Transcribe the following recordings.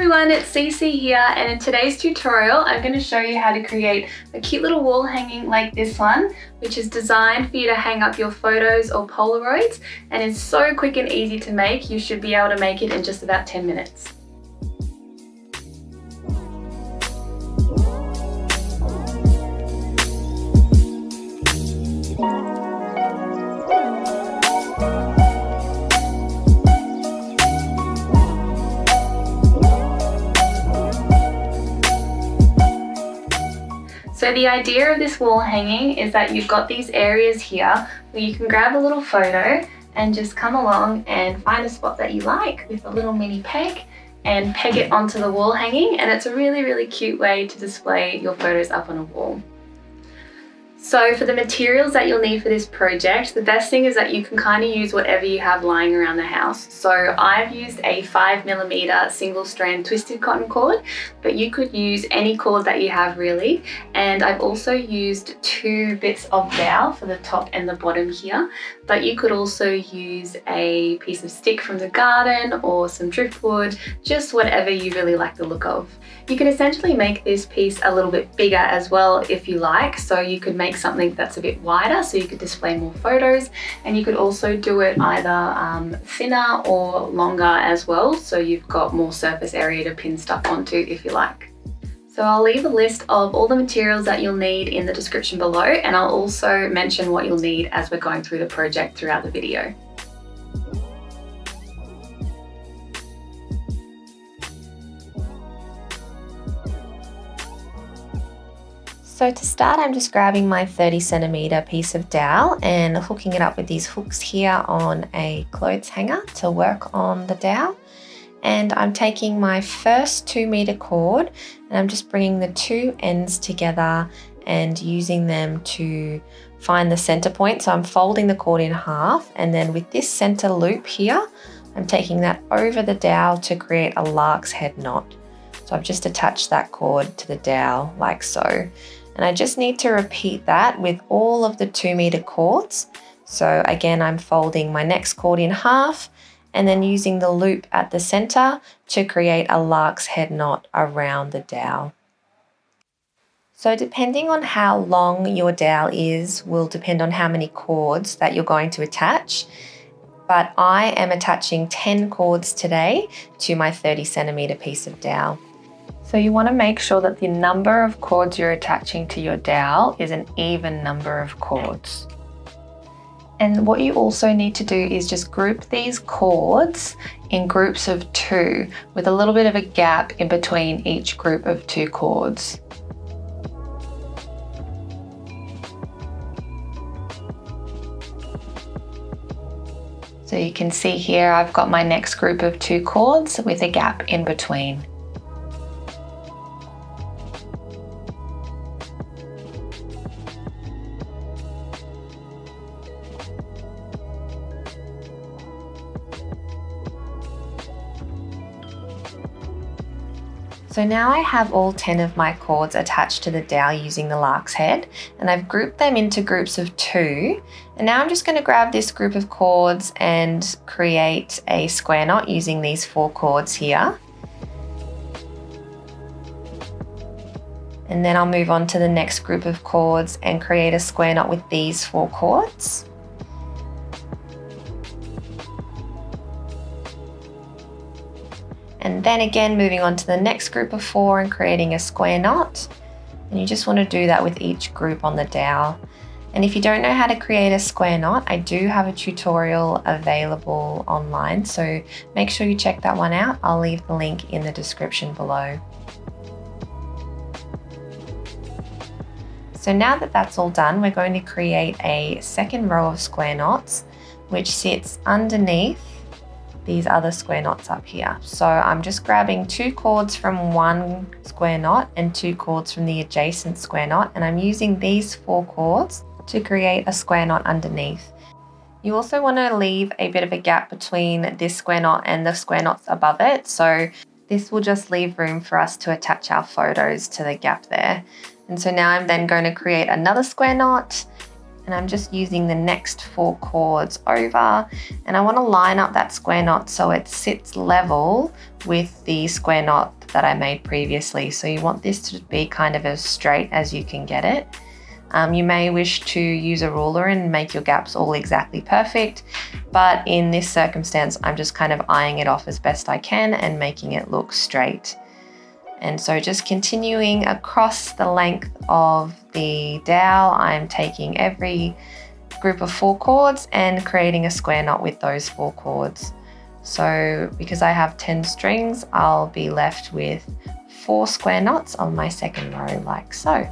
everyone, it's Cece here and in today's tutorial I'm going to show you how to create a cute little wall hanging like this one which is designed for you to hang up your photos or Polaroids and is so quick and easy to make you should be able to make it in just about 10 minutes. So the idea of this wall hanging is that you've got these areas here where you can grab a little photo and just come along and find a spot that you like with a little mini peg and peg it onto the wall hanging and it's a really really cute way to display your photos up on a wall. So for the materials that you'll need for this project, the best thing is that you can kind of use whatever you have lying around the house. So I've used a five millimeter single strand twisted cotton cord, but you could use any cord that you have really. And I've also used two bits of dowel for the top and the bottom here, but you could also use a piece of stick from the garden or some driftwood, just whatever you really like the look of. You can essentially make this piece a little bit bigger as well if you like. So you could make something that's a bit wider so you could display more photos and you could also do it either um, thinner or longer as well. So you've got more surface area to pin stuff onto if you like. So I'll leave a list of all the materials that you'll need in the description below and I'll also mention what you'll need as we're going through the project throughout the video. So to start, I'm just grabbing my 30 centimeter piece of dowel and hooking it up with these hooks here on a clothes hanger to work on the dowel. And I'm taking my first two meter cord and I'm just bringing the two ends together and using them to find the center point. So I'm folding the cord in half and then with this center loop here, I'm taking that over the dowel to create a lark's head knot. So I've just attached that cord to the dowel like so. And I just need to repeat that with all of the two meter cords. So again, I'm folding my next cord in half and then using the loop at the center to create a lark's head knot around the dowel. So depending on how long your dowel is will depend on how many cords that you're going to attach. But I am attaching 10 cords today to my 30 centimeter piece of dowel. So you want to make sure that the number of cords you're attaching to your dowel is an even number of cords. And what you also need to do is just group these cords in groups of two with a little bit of a gap in between each group of two cords. So you can see here I've got my next group of two cords with a gap in between. So now I have all 10 of my cords attached to the dowel using the lark's head and I've grouped them into groups of two. And now I'm just going to grab this group of cords and create a square knot using these four cords here. And then I'll move on to the next group of cords and create a square knot with these four cords. And then again, moving on to the next group of four and creating a square knot. And you just want to do that with each group on the dowel. And if you don't know how to create a square knot, I do have a tutorial available online. So make sure you check that one out. I'll leave the link in the description below. So now that that's all done, we're going to create a second row of square knots, which sits underneath these other square knots up here. So I'm just grabbing two cords from one square knot and two cords from the adjacent square knot and I'm using these four cords to create a square knot underneath. You also want to leave a bit of a gap between this square knot and the square knots above it. So this will just leave room for us to attach our photos to the gap there. And so now I'm then going to create another square knot and I'm just using the next four cords over and I want to line up that square knot so it sits level with the square knot that I made previously. So you want this to be kind of as straight as you can get it. Um, you may wish to use a ruler and make your gaps all exactly perfect, but in this circumstance, I'm just kind of eyeing it off as best I can and making it look straight. And so just continuing across the length of the dowel, I'm taking every group of four cords and creating a square knot with those four cords. So because I have 10 strings, I'll be left with four square knots on my second row like so.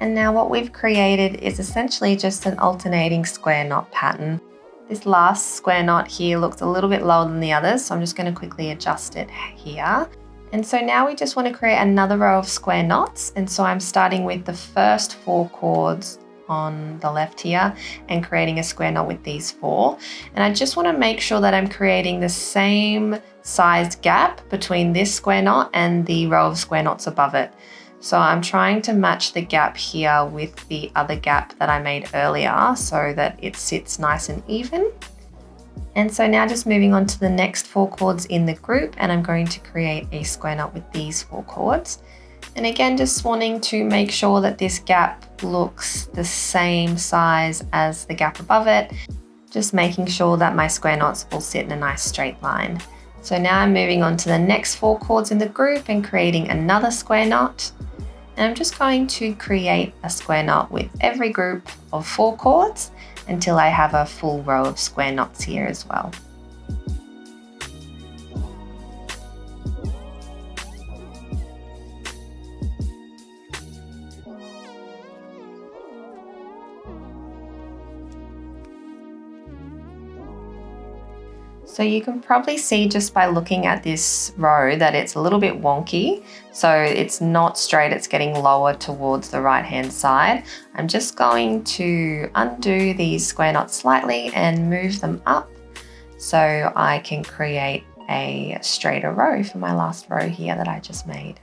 And now what we've created is essentially just an alternating square knot pattern. This last square knot here looks a little bit lower than the others, so I'm just going to quickly adjust it here. And so now we just want to create another row of square knots. And so I'm starting with the first four cords on the left here and creating a square knot with these four. And I just want to make sure that I'm creating the same sized gap between this square knot and the row of square knots above it. So I'm trying to match the gap here with the other gap that I made earlier so that it sits nice and even. And so now just moving on to the next four cords in the group and I'm going to create a square knot with these four cords. And again, just wanting to make sure that this gap looks the same size as the gap above it, just making sure that my square knots all sit in a nice straight line. So now I'm moving on to the next four cords in the group and creating another square knot. And I'm just going to create a square knot with every group of four cords until I have a full row of square knots here as well. So you can probably see just by looking at this row that it's a little bit wonky. So it's not straight, it's getting lower towards the right hand side. I'm just going to undo these square knots slightly and move them up so I can create a straighter row for my last row here that I just made.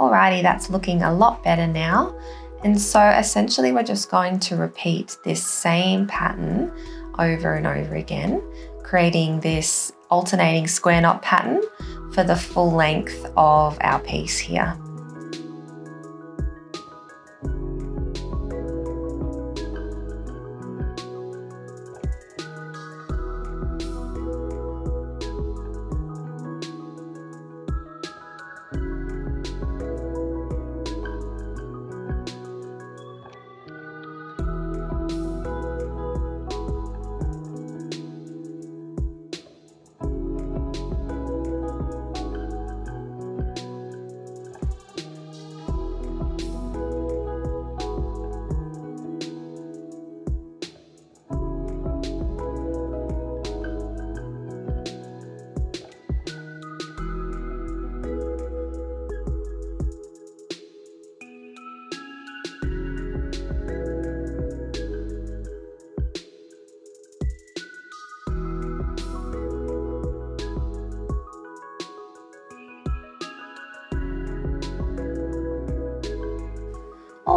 Alrighty, that's looking a lot better now. And so essentially we're just going to repeat this same pattern over and over again, creating this alternating square knot pattern for the full length of our piece here.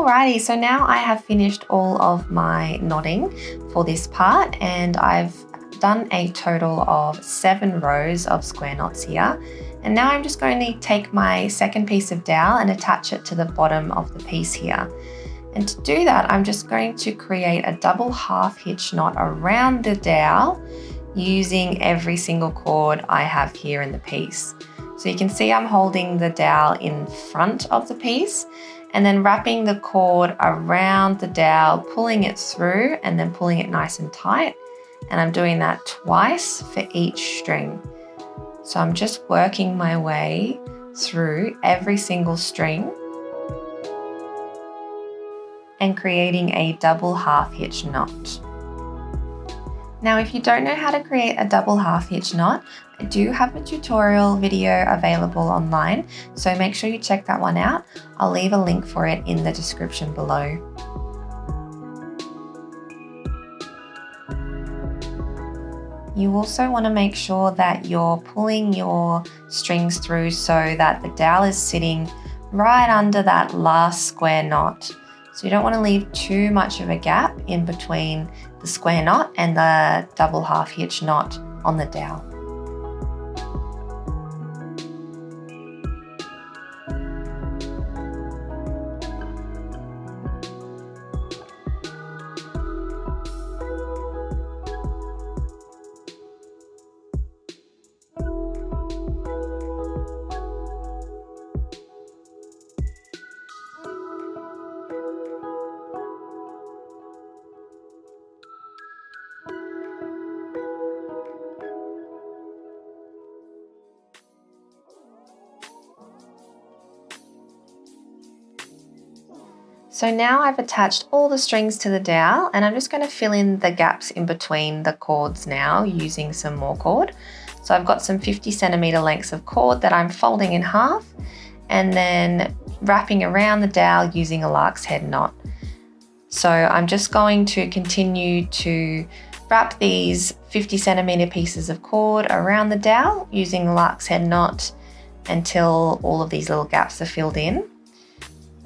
Alrighty, so now I have finished all of my knotting for this part and I've done a total of seven rows of square knots here. And now I'm just going to take my second piece of dowel and attach it to the bottom of the piece here. And to do that, I'm just going to create a double half hitch knot around the dowel using every single cord I have here in the piece. So you can see I'm holding the dowel in front of the piece and then wrapping the cord around the dowel, pulling it through and then pulling it nice and tight. And I'm doing that twice for each string. So I'm just working my way through every single string and creating a double half hitch knot. Now, if you don't know how to create a double half hitch knot, I do have a tutorial video available online, so make sure you check that one out. I'll leave a link for it in the description below. You also want to make sure that you're pulling your strings through so that the dowel is sitting right under that last square knot. So you don't want to leave too much of a gap in between the square knot and the double half hitch knot on the dowel. So now I've attached all the strings to the dowel and I'm just going to fill in the gaps in between the cords now using some more cord. So I've got some 50 centimeter lengths of cord that I'm folding in half and then wrapping around the dowel using a lark's head knot. So I'm just going to continue to wrap these 50 centimeter pieces of cord around the dowel using the lark's head knot until all of these little gaps are filled in.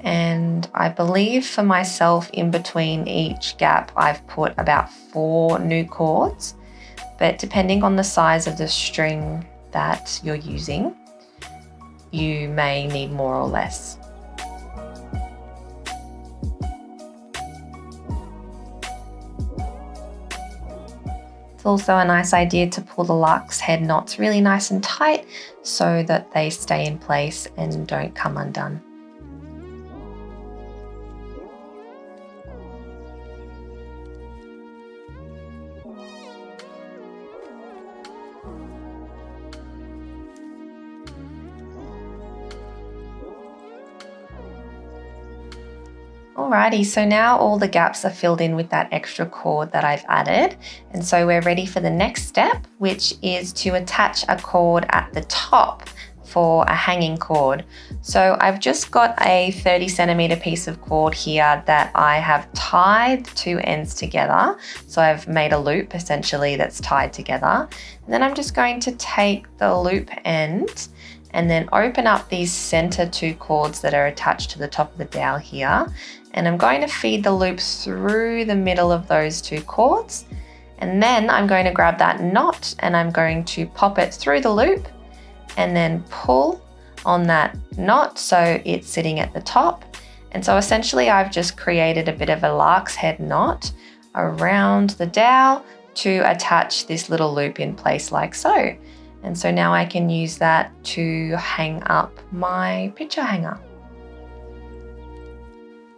And I believe for myself, in between each gap, I've put about four new cords. But depending on the size of the string that you're using, you may need more or less. It's also a nice idea to pull the lark's head knots really nice and tight so that they stay in place and don't come undone. Alrighty, so now all the gaps are filled in with that extra cord that I've added. And so we're ready for the next step, which is to attach a cord at the top for a hanging cord. So I've just got a 30 centimeter piece of cord here that I have tied two ends together. So I've made a loop essentially that's tied together. And then I'm just going to take the loop end and then open up these center two cords that are attached to the top of the dowel here and I'm going to feed the loop through the middle of those two cords. And then I'm going to grab that knot and I'm going to pop it through the loop and then pull on that knot so it's sitting at the top. And so essentially I've just created a bit of a lark's head knot around the dowel to attach this little loop in place like so. And so now I can use that to hang up my picture hanger.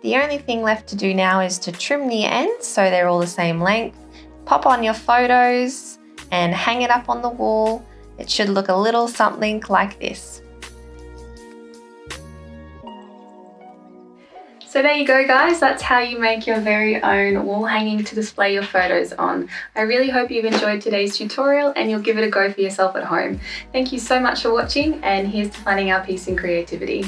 The only thing left to do now is to trim the ends so they're all the same length, pop on your photos and hang it up on the wall. It should look a little something like this. So there you go guys, that's how you make your very own wall hanging to display your photos on. I really hope you've enjoyed today's tutorial and you'll give it a go for yourself at home. Thank you so much for watching and here's to finding our peace and creativity.